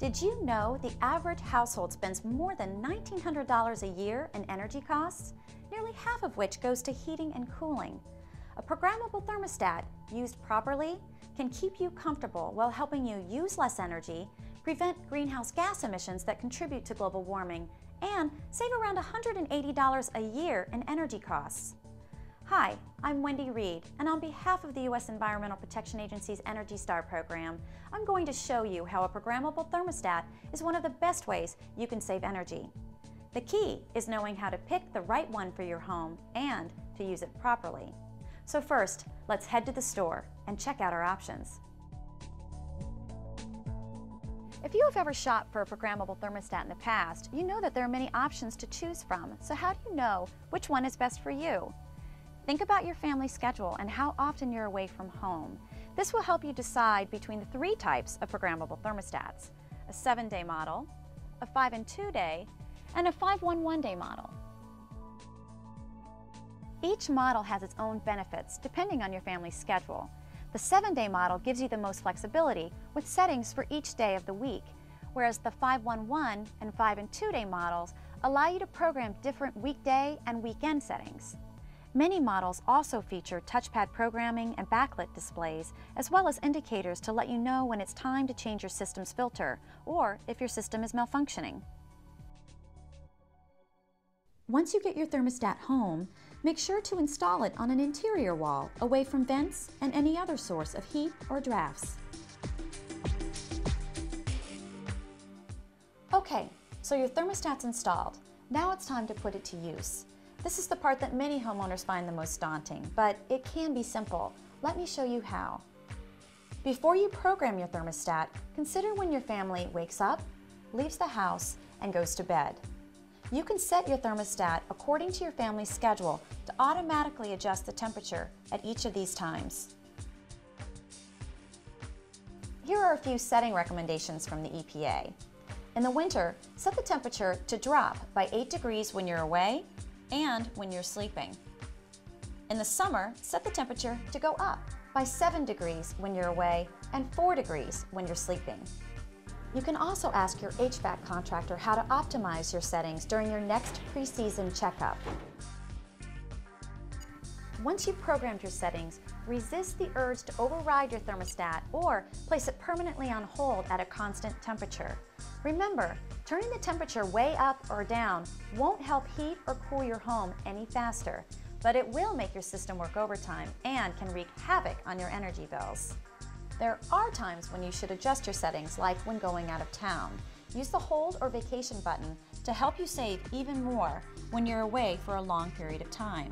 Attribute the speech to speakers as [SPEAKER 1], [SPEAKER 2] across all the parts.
[SPEAKER 1] Did you know the average household spends more than $1,900 a year in energy costs, nearly half of which goes to heating and cooling? A programmable thermostat, used properly, can keep you comfortable while helping you use less energy, prevent greenhouse gas emissions that contribute to global warming, and save around $180 a year in energy costs. Hi, I'm Wendy Reed, and on behalf of the U.S. Environmental Protection Agency's Energy Star program, I'm going to show you how a programmable thermostat is one of the best ways you can save energy. The key is knowing how to pick the right one for your home and to use it properly. So first, let's head to the store and check out our options. If you have ever shopped for a programmable thermostat in the past, you know that there are many options to choose from. So how do you know which one is best for you? Think about your family schedule and how often you're away from home. This will help you decide between the three types of programmable thermostats, a seven-day model, a five and two day, and a five one one day model. Each model has its own benefits depending on your family's schedule. The seven-day model gives you the most flexibility with settings for each day of the week, whereas the 511 and 5 and 2 day models allow you to program different weekday and weekend settings. Many models also feature touchpad programming and backlit displays, as well as indicators to let you know when it's time to change your system's filter, or if your system is malfunctioning. Once you get your thermostat home, make sure to install it on an interior wall, away from vents and any other source of heat or drafts. Okay, so your thermostat's installed. Now it's time to put it to use. This is the part that many homeowners find the most daunting, but it can be simple. Let me show you how. Before you program your thermostat, consider when your family wakes up, leaves the house, and goes to bed. You can set your thermostat according to your family's schedule to automatically adjust the temperature at each of these times. Here are a few setting recommendations from the EPA. In the winter, set the temperature to drop by 8 degrees when you're away and when you're sleeping. In the summer, set the temperature to go up by 7 degrees when you're away and 4 degrees when you're sleeping. You can also ask your HVAC contractor how to optimize your settings during your next preseason checkup. Once you've programmed your settings, resist the urge to override your thermostat or place it permanently on hold at a constant temperature. Remember, turning the temperature way up or down won't help heat or cool your home any faster, but it will make your system work overtime and can wreak havoc on your energy bills. There are times when you should adjust your settings, like when going out of town. Use the hold or vacation button to help you save even more when you're away for a long period of time.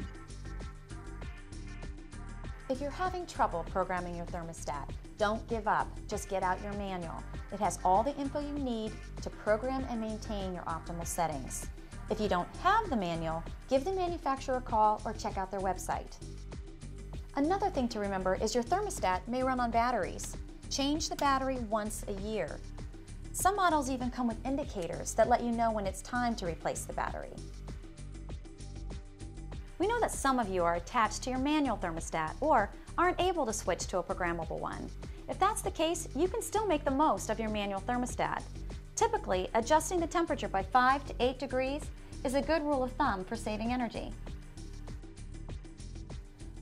[SPEAKER 1] If you're having trouble programming your thermostat, don't give up. Just get out your manual. It has all the info you need to program and maintain your optimal settings. If you don't have the manual, give the manufacturer a call or check out their website. Another thing to remember is your thermostat may run on batteries. Change the battery once a year. Some models even come with indicators that let you know when it's time to replace the battery. We know that some of you are attached to your manual thermostat or aren't able to switch to a programmable one. If that's the case, you can still make the most of your manual thermostat. Typically, adjusting the temperature by 5 to 8 degrees is a good rule of thumb for saving energy.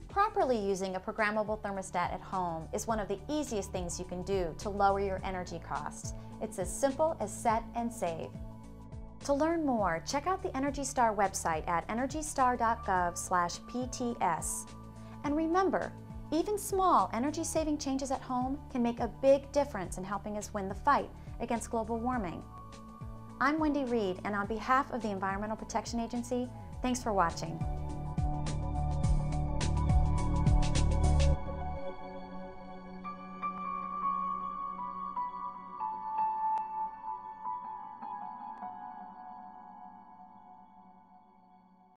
[SPEAKER 1] Properly using a programmable thermostat at home is one of the easiest things you can do to lower your energy costs. It's as simple as set and save. To learn more, check out the Energy Star website at energystar.gov/pts. And remember, even small energy-saving changes at home can make a big difference in helping us win the fight against global warming. I'm Wendy Reed, and on behalf of the Environmental Protection Agency, thanks for watching.